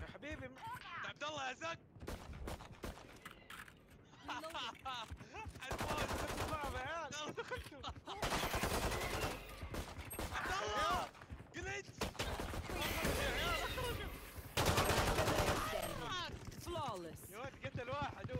يا حبيبي عبد الله يا زق. عبد الله جلتش يا عيال Flawless. يا ولد قتل واحد.